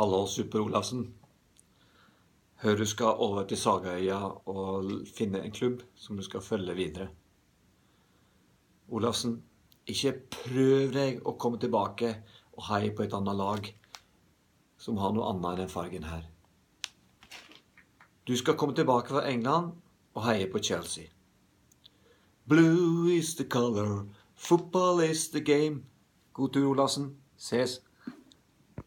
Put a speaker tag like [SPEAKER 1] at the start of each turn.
[SPEAKER 1] Hallo, Super-Olafsen. Hører du skal over til Sagaøya og finne en klubb som du skal følge videre. Olafsen, ikke prøv deg å komme tilbake og heie på et annet lag som har noe annet enn den fargen her. Du skal komme tilbake fra England og heie på Chelsea. Blue is the color, football is the game. God tur, Olafsen. Ses.